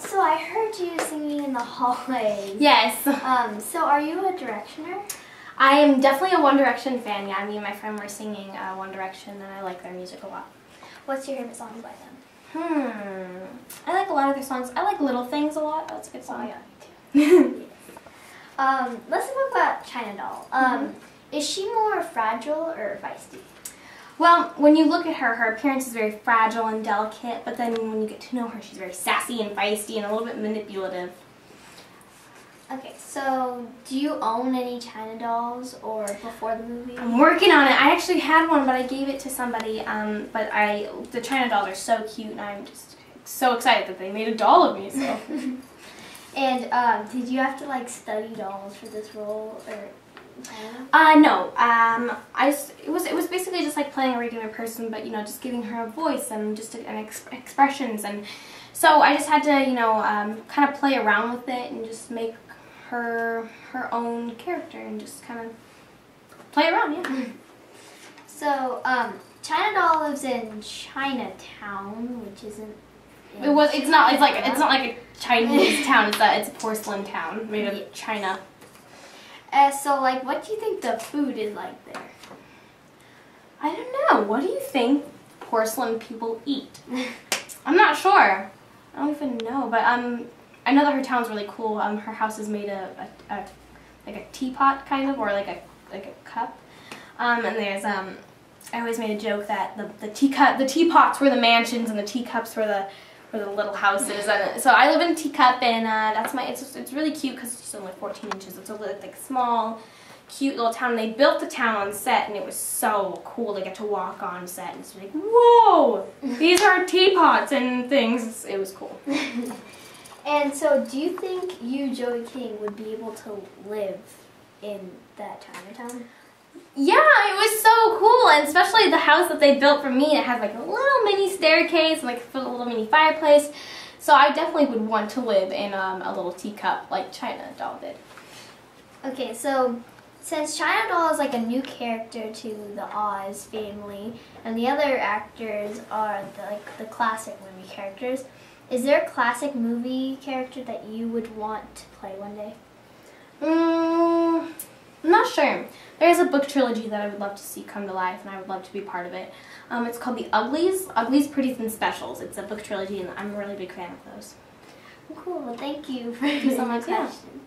So I heard you singing in the hallway. Yes. Um, so are you a Directioner? I am definitely a One Direction fan. Yeah, me and my friend were singing uh, One Direction, and I like their music a lot. What's your favorite song by them? Hmm. I like a lot of their songs. I like Little Things a lot. That's a good song. yeah, Um, let's talk about China Doll. Um, Mm-hmm. Is she more fragile or feisty? Well, when you look at her, her appearance is very fragile and delicate, but then when you get to know her, she's very sassy and feisty and a little bit manipulative. Okay, so do you own any China dolls or before the movie? I'm working on it. I actually had one, but I gave it to somebody. Um, but I, the China dolls are so cute, and I'm just so excited that they made a doll of me. So. And um, did you have to like study dolls for this role or? I don't know. Uh, no. Um, I just, it was it was basically just like playing a regular person, but you know, just giving her a voice and just and ex- expressions, and so I just had to you know um, kind of play around with it and just make her her own character and just kind of play around. Yeah. So um, China Doll lives in Chinatown, which isn't. It was. It's not. It's like. It's not like a Chinese town. It's a. It's a porcelain town made of China. Uh, so like, what do you think the food is like there? I don't know. What do you think porcelain people eat? I'm not sure. I don't even know. But um, I know that her town's really cool. Um, her house is made of a, a like a teapot kind of, or like a like a cup. Um, and there's um, I always made a joke that the the teacup, the teapots were the mansions, and the teacups were the were the little houses. And so I live in teacup, and uh, that's my. It's it's really cute because it's only 14 inches. It's a little like small cute little town. And they built the town on set, and it was so cool to get to walk on set. And it's like, whoa, these are teapots and things. It was cool. And so, do you think you, Joey King, would be able to live in that Chinatown? Yeah, it was so and especially the house that they built for me. It has like a little mini staircase, and like a little mini fireplace. So I definitely would want to live in um, a little teacup like China doll did. Okay, so since China Doll is like a new character to the Oz family, and the other actors are the, like the classic movie characters, is there a classic movie character that you would want to play one day? Mm, I'm not sure. There's a book trilogy that I would love to see come to life, and I would love to be part of it. Um, it's called The Uglies, Uglies, Pretties, and Specials. It's a book trilogy, and I'm a really big fan of those. Cool. Thank you for you so much, yeah. questions.